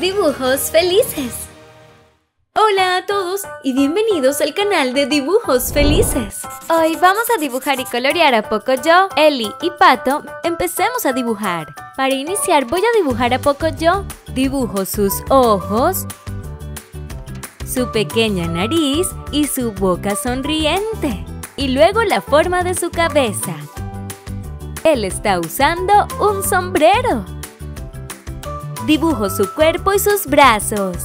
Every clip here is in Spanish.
Dibujos felices. Hola a todos y bienvenidos al canal de Dibujos Felices. Hoy vamos a dibujar y colorear a Poco Yo, Eli y Pato. Empecemos a dibujar. Para iniciar voy a dibujar a Poco Yo. Dibujo sus ojos, su pequeña nariz y su boca sonriente. Y luego la forma de su cabeza. Él está usando un sombrero. Dibujo su cuerpo y sus brazos.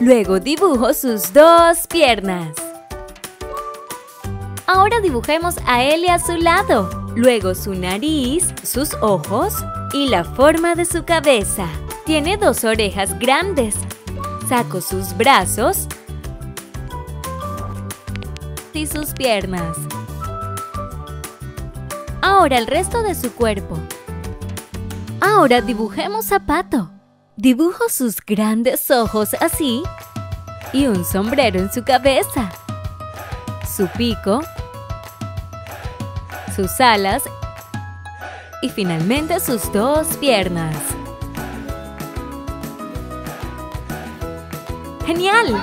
Luego dibujo sus dos piernas. Ahora dibujemos a Eli a su lado. Luego su nariz, sus ojos y la forma de su cabeza. Tiene dos orejas grandes. Saco sus brazos y sus piernas. Ahora el resto de su cuerpo. Ahora dibujemos a Pato. Dibujo sus grandes ojos así y un sombrero en su cabeza. Su pico, sus alas y finalmente sus dos piernas. ¡Genial!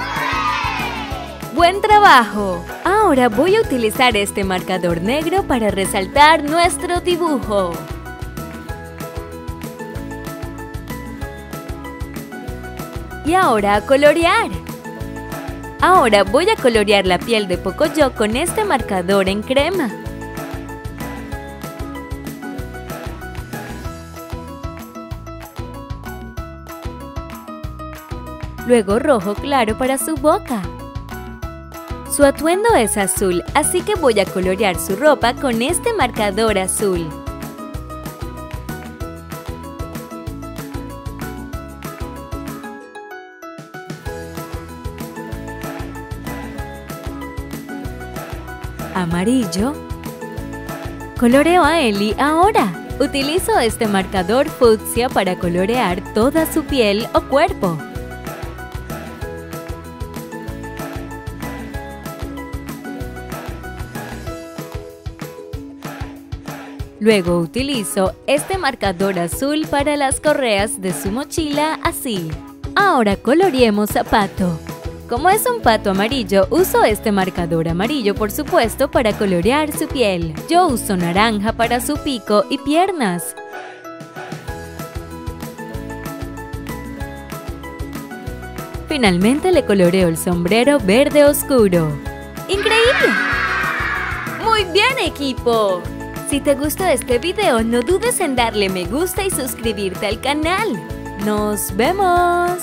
¡Buen trabajo! Ahora voy a utilizar este marcador negro para resaltar nuestro dibujo. Y ahora a colorear. Ahora voy a colorear la piel de Pocoyo con este marcador en crema. Luego rojo claro para su boca. Su atuendo es azul, así que voy a colorear su ropa con este marcador azul. Amarillo. Coloreo a Ellie ahora. Utilizo este marcador fucsia para colorear toda su piel o cuerpo. Luego utilizo este marcador azul para las correas de su mochila así. Ahora coloreemos a Pato. Como es un pato amarillo, uso este marcador amarillo por supuesto para colorear su piel. Yo uso naranja para su pico y piernas. Finalmente le coloreo el sombrero verde oscuro. ¡Increíble! ¡Muy bien, equipo! Si te gustó este video, no dudes en darle me gusta y suscribirte al canal. ¡Nos vemos!